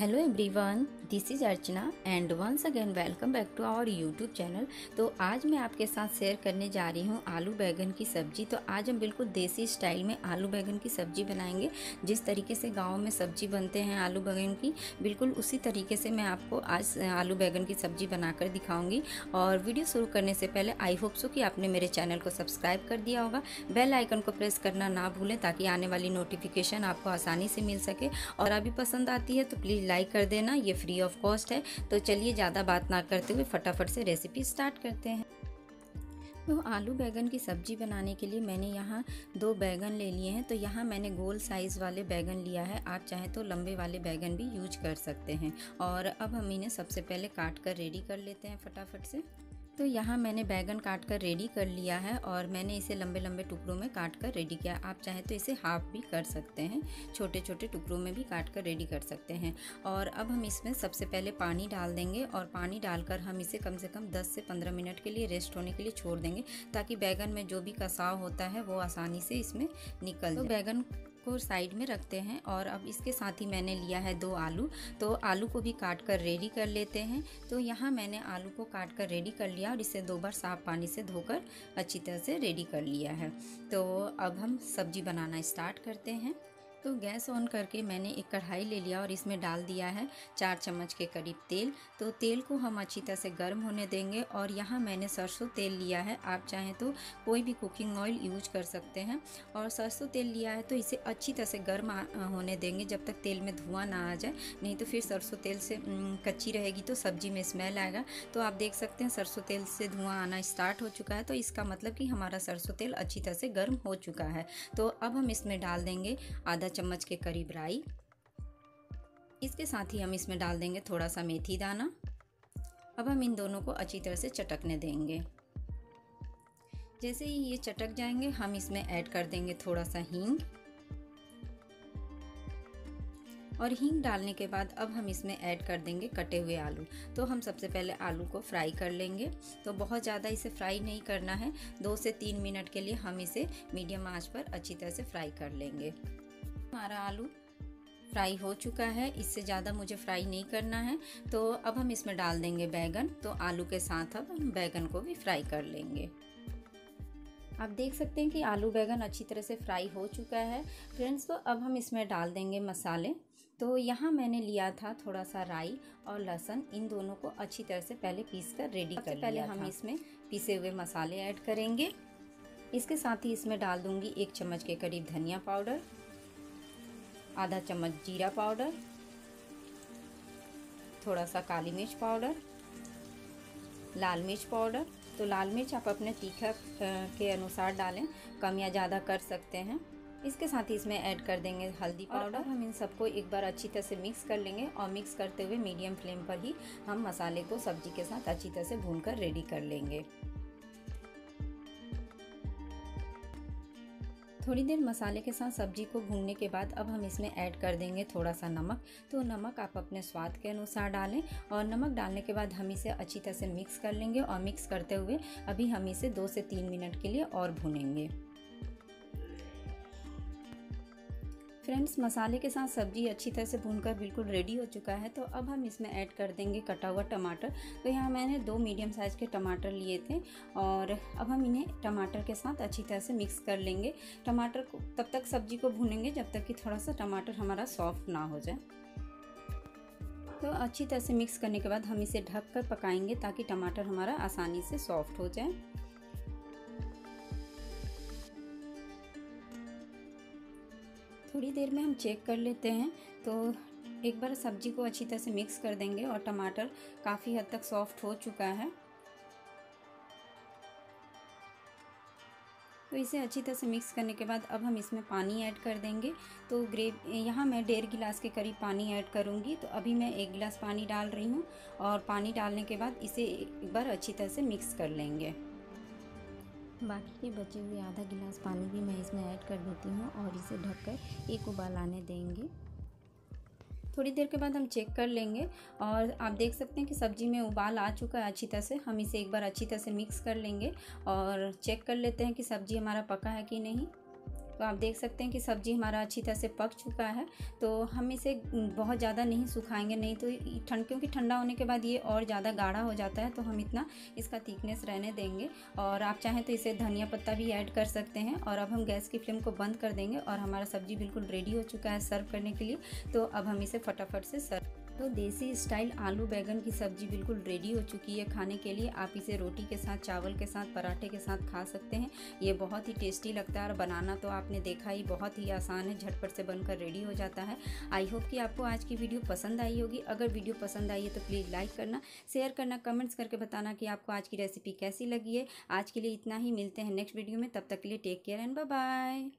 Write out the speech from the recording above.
Hello everyone this is Archana and once again welcome back to our YouTube channel तो आज मैं आपके साथ शेयर करने जा रही हूँ आलू बैगन की सब्ज़ी। तो आज हम बिल्कुल देसी स्टाइल में आलू बैगन की सब्ज़ी बनाएँगे। जिस तरीके से गाँव में सब्ज़ी बनते हैं आलू बैगन की, बिल्कुल उसी तरीके से मैं आपको आज आलू बैगन की सब्ज़ी बनाकर दिखाऊँगी। और वीडियो शुरू करने से पहले आई होप सो कि आपने मेरे चैनल को सब्सक्राइब कर दिया होगा। बेल आइकन को प्रेस करना ना भूलें ताकि आने वाली नोटिफिकेशन आपको आसानी से मिल सके। और अभी पसंद आती है तो प्लीज़ लाइक कर देना, ये फ्री ऑफ़ कॉस्ट है। तो चलिए ज़्यादा बात ना करते हुए फटाफट से रेसिपी स्टार्ट करते हैं। तो आलू बैगन की सब्ज़ी बनाने के लिए मैंने यहाँ दो बैगन ले लिए हैं। तो यहाँ मैंने गोल साइज़ वाले बैगन लिया है। आप चाहें तो लंबे वाले बैगन भी यूज़ कर सकते हैं। और अब हम इन्हें सबसे पहले काट कर रेडी कर लेते हैं फटाफट से। तो यहाँ मैंने बैगन काट कर रेडी कर लिया है और मैंने इसे लंबे लंबे टुकड़ों में काट कर रेडी किया। आप चाहें तो इसे हाफ़ भी कर सकते हैं छोटे छोटे टुकड़ों में भी काट कर रेडी कर सकते हैं। और अब हम इसमें सबसे पहले पानी डाल देंगे और पानी डालकर हम इसे कम से कम 10 से 15 मिनट के लिए रेस्ट होने के लिए छोड़ देंगे ताकि बैगन में जो भी कसाव होता है वो आसानी से इसमें निकल तो बैगन को साइड में रखते हैं और अब इसके साथ ही मैंने लिया है दो आलू। तो आलू को भी काट कर रेडी कर लेते हैं। तो यहाँ मैंने आलू को काट कर रेडी कर लिया और इसे दो बार साफ़ पानी से धोकर अच्छी तरह से रेडी कर लिया है। तो अब हम सब्ज़ी बनाना स्टार्ट करते हैं। तो गैस ऑन करके मैंने एक कढ़ाई ले लिया और इसमें डाल दिया है चार चम्मच के करीब तेल। तो तेल को हम अच्छी तरह से गर्म होने देंगे और यहाँ मैंने सरसों तेल लिया है। आप चाहें तो कोई भी कुकिंग ऑयल यूज़ कर सकते हैं। और सरसों तेल लिया है तो इसे अच्छी तरह से गर्म होने देंगे जब तक तेल में धुआँ ना आ जाए। नहीं तो फिर सरसों तेल से कच्ची रहेगी तो सब्ज़ी में स्मेल आएगा। तो आप देख सकते हैं सरसों तेल से धुआँ आना स्टार्ट हो चुका है। तो इसका मतलब कि हमारा सरसों तेल अच्छी तरह से गर्म हो चुका है। तो अब हम इसमें डाल देंगे आधा चम्मच के करीब राई। इसके साथ ही हम इसमें डाल देंगे थोड़ा सा मेथी दाना। अब हम इन दोनों को अच्छी तरह से चटकने देंगे। जैसे ही ये चटक जाएँगे, हम इसमें ऐड कर देंगे थोड़ा सा हींग। और हींग डालने के बाद अब हम इसमें ऐड कर देंगे कटे हुए आलू। तो हम सबसे पहले आलू को फ्राई कर लेंगे। तो बहुत ज़्यादा इसे फ्राई नहीं करना है। दो से तीन मिनट के लिए हम इसे मीडियम आँच पर अच्छी तरह से फ्राई कर लेंगे। हमारा आलू फ्राई हो चुका है। इससे ज़्यादा मुझे फ्राई नहीं करना है। तो अब हम इसमें डाल देंगे बैगन। तो आलू के साथ अब हम बैगन को भी फ्राई कर लेंगे। आप देख सकते हैं कि आलू बैगन अच्छी तरह से फ्राई हो चुका है। फ्रेंड्स तो अब हम इसमें डाल देंगे मसाले। तो यहाँ मैंने लिया था थोड़ा सा राई और लहसुन। इन दोनों को अच्छी तरह से पहले पीस कर रेडी कर पहले हम इसमें पीसे हुए मसाले ऐड करेंगे। इसके साथ ही इसमें डाल दूँगी एक चम्मच के करीब धनिया पाउडर। आधा चम्मच जीरा पाउडर थोड़ा सा काली मिर्च पाउडर लाल मिर्च पाउडर। तो लाल मिर्च आप अपने तीखा के अनुसार डालें कम या ज़्यादा कर सकते हैं। इसके साथ ही इसमें ऐड कर देंगे हल्दी पाउडर। हम इन सबको एक बार अच्छी तरह से मिक्स कर लेंगे और मिक्स करते हुए मीडियम फ्लेम पर ही हम मसाले को सब्ज़ी के साथ अच्छी तरह से भून कर रेडी कर लेंगे। थोड़ी देर मसाले के साथ सब्ज़ी को भूनने के बाद अब हम इसमें ऐड कर देंगे थोड़ा सा नमक। तो नमक आप अपने स्वाद के अनुसार डालें और नमक डालने के बाद हम इसे अच्छी तरह से मिक्स कर लेंगे और मिक्स करते हुए अभी हम इसे दो से तीन मिनट के लिए और भूनेंगे। फ्रेंड्स, मसाले के साथ सब्ज़ी अच्छी तरह से भूनकर बिल्कुल रेडी हो चुका है तो अब हम इसमें ऐड कर देंगे कटा हुआ टमाटर। तो यहाँ मैंने दो मीडियम साइज़ के टमाटर लिए थे और अब हम इन्हें टमाटर के साथ अच्छी तरह से मिक्स कर लेंगे। टमाटर को, तब तक सब्ज़ी को भूनेंगे जब तक कि थोड़ा सा टमाटर हमारा सॉफ्ट ना हो जाए। तो अच्छी तरह से मिक्स करने के बाद हम इसे ढक कर पकाएँगे ताकि टमाटर हमारा आसानी से सॉफ्ट हो जाए। थोड़ी देर में हम चेक कर लेते हैं। तो एक बार सब्ज़ी को अच्छी तरह से मिक्स कर देंगे और टमाटर काफ़ी हद तक सॉफ्ट हो चुका है। तो इसे अच्छी तरह से मिक्स करने के बाद अब हम इसमें पानी ऐड कर देंगे। तो ग्रेव, यहाँ मैं डेढ़ गिलास के करीब पानी ऐड करूँगी। तो अभी मैं एक गिलास पानी डाल रही हूँ और पानी डालने के बाद इसे एक बार अच्छी तरह से मिक्स कर लेंगे। बाकी के बचे हुए आधा गिलास पानी भी मैं इसमें ऐड कर देती हूँ और इसे ढककर एक उबाल आने देंगे। थोड़ी देर के बाद हम चेक कर लेंगे और आप देख सकते हैं कि सब्ज़ी में उबाल आ चुका है अच्छी तरह से। हम इसे एक बार अच्छी तरह से मिक्स कर लेंगे और चेक कर लेते हैं कि सब्ज़ी हमारा पका है कि नहीं। तो आप देख सकते हैं कि सब्ज़ी हमारा अच्छी तरह से पक चुका है। तो हम इसे बहुत ज़्यादा नहीं सुखाएँगे, नहीं तो ठंड, क्योंकि ठंडा होने के बाद ये और ज़्यादा गाढ़ा हो जाता है तो हम इतना इसका थिकनेस रहने देंगे। और आप चाहें तो इसे धनिया पत्ता भी ऐड कर सकते हैं। और अब हम गैस की फ्लेम को बंद कर देंगे और हमारा सब्ज़ी बिल्कुल रेडी हो चुका है सर्व करने के लिए। तो अब हम इसे फटाफट से सर्व तो देसी स्टाइल आलू बैगन की सब्ज़ी बिल्कुल रेडी हो चुकी है। खाने के लिए आप इसे रोटी के साथ, चावल के साथ, पराठे के साथ खा सकते हैं। ये बहुत ही टेस्टी लगता है और बनाना तो आपने देखा ही बहुत ही आसान है, झटपट से बनकर रेडी हो जाता है। आई होप कि आपको आज की वीडियो पसंद आई होगी। अगर वीडियो पसंद आई है तो प्लीज़ लाइक करना शेयर करना कमेंट्स करके बताना कि आपको आज की रेसिपी कैसी लगी है। आज के लिए इतना ही, मिलते हैं नेक्स्ट वीडियो में। तब तक के लिए टेक केयर एंड बाय